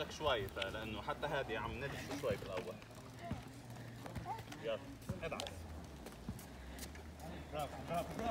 وشك شوي لأنه حتى هذه عم ندش شوي بالأول. يلا ادعس برافو برافو برافو